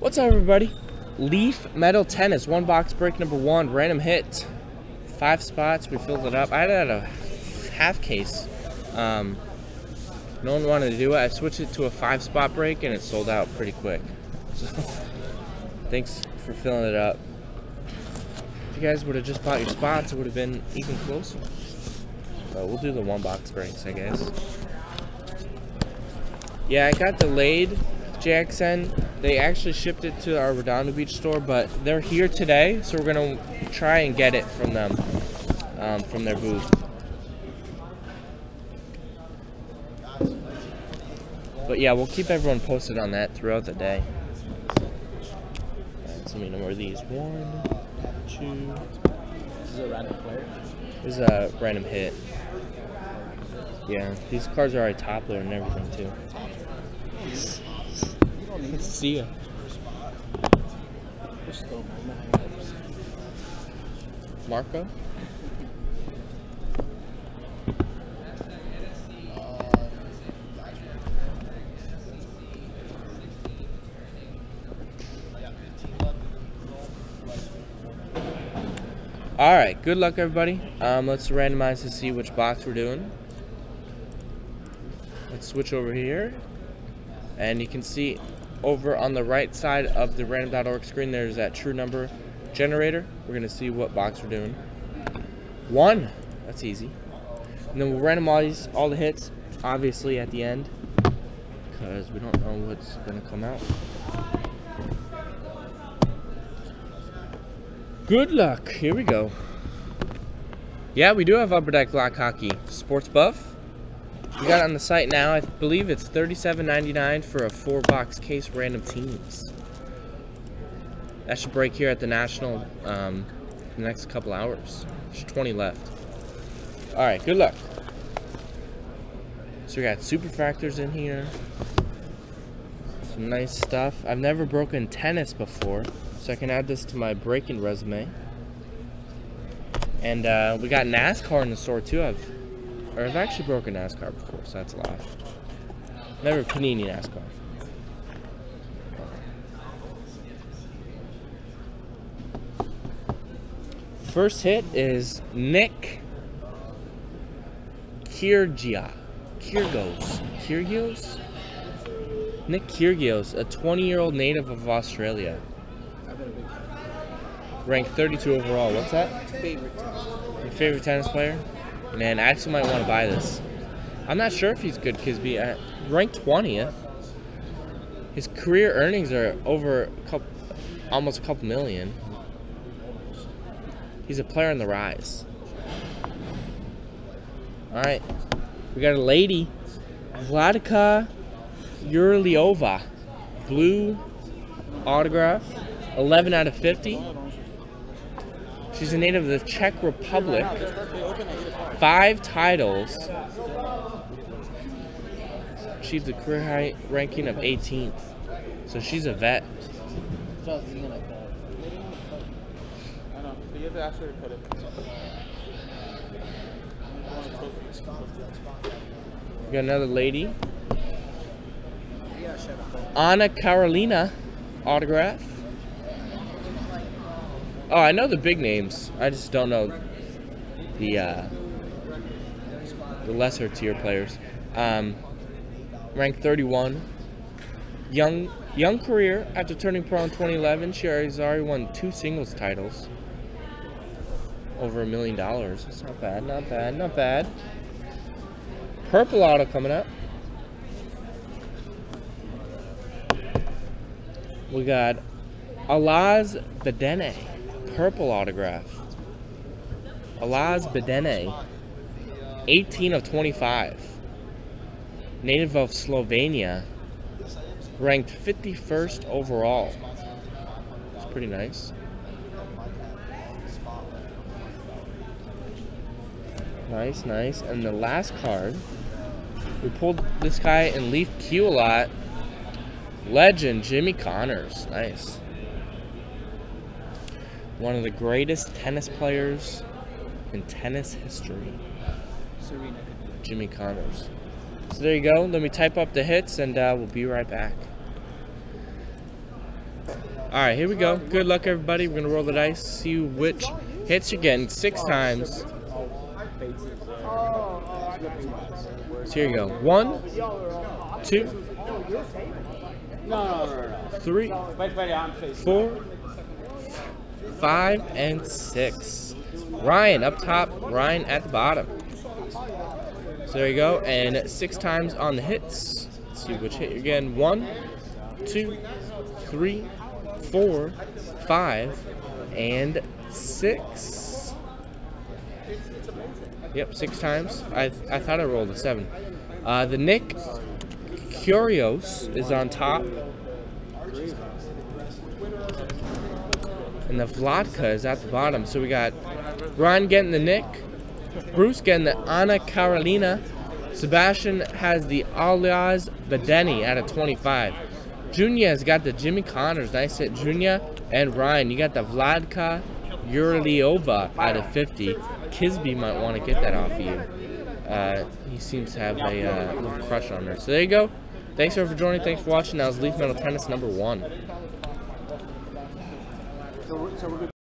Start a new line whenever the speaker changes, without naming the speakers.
What's up, everybody? Leaf Metal Tennis, one box break number one, random hit. Five spots, we filled it up. I had a half case. Um, no one wanted to do it. I switched it to a five spot break and it sold out pretty quick. So, thanks for filling it up. If you guys would have just bought your spots, it would have been even closer. But we'll do the one box breaks, I guess. Yeah, it got delayed, JXN. They actually shipped it to our Redondo Beach store, but they're here today, so we're gonna try and get it from them, um, from their booth. But yeah, we'll keep everyone posted on that throughout the day. Alright, so let me number these. One, two.
This is a random player.
This is a random hit. Yeah, these cards are already top loader and everything too. See ya. Marco? All right, good luck, everybody. Um, let's randomize to see which box we're doing. Let's switch over here. And you can see over on the right side of the random.org screen, there's that true number generator. We're going to see what box we're doing. One. That's easy. And then we'll randomize all the hits, obviously, at the end. Because we don't know what's going to come out. Good luck. Here we go. Yeah, we do have Upper Deck Black Hockey Sports Buff. We got it on the site now. I believe it's $37.99 for a four box case random teams. That should break here at the National um, the next couple hours. There's 20 left. Alright, good luck. So we got superfractors in here. Some nice stuff. I've never broken tennis before, so I can add this to my breaking resume. And uh, we got NASCAR in the store too. I've or I've actually broken NASCAR before, so that's a lot. Never Panini NASCAR. First hit is Nick Kyrgia. Kyrgios. Kyrgios? Nick Kyrgios, a 20-year-old native of Australia.
I've been a big
Ranked 32 overall. What's that?
favorite.
Your favorite tennis player? Man, I actually might want to buy this. I'm not sure if he's good be at ranked 20th. His career earnings are over a couple, almost a couple million. He's a player on the rise. All right, we got a lady, Vladika Yurliova, blue autograph, 11 out of 50. She's a native of the Czech Republic. Five titles. Achieved a career high ranking of 18th. So she's a vet.
So I was thinking like that.
I know, but you have to ask her to put it.
We got another lady. Anna Carolina autograph. Oh, I know the big names. I just don't know the uh, the lesser tier players. Um, ranked 31. Young young career after turning pro in 2011. She has already won two singles titles. Over a million dollars. That's not bad. Not bad. Not bad. Purple auto coming up. We got Aljaž Bedene, purple autograph. Aljaž Bedene, 18 of 25. Native of Slovenia, ranked 51st overall. It's pretty nice. Nice, nice. And the last card, we pulled this guy in Leaf Q a lot. Legend, Jimmy Connors. Nice. One of the greatest tennis players in tennis history.
Serena could do it.
Jimmy Connors. So there you go. Let me type up the hits and uh, we'll be right back. All right, here we go. Good luck, everybody. We're gonna roll the dice, see which hits you're getting six times. So here you go. One, two, three,
Wait, wait, I'm facing.
four, five, and six. Ryan up top, Ryan at the bottom. So there you go, and six times on the hits. Let's see which hit you're. One, two, three, four, five, and six. Yep, six times. I I thought I rolled a seven. Uh, the Nick Kyrgios is on top. And the Vladka is at the bottom. So we got Ryan getting the Nick, Bruce getting the Anna Carolina, Sebastian has the Aliaz Badeni at a 25. Junior has got the Jimmy Connors, nice hit Junior, and Ryan, you got the Vladka Yurliova at a 50. Kisby might want to get that off of you. Uh, he seems to have a uh, little crush on her. So there you go. Thanks everyone for joining. Thanks for watching. That was Leaf Metal Tennis number one.
So we're, good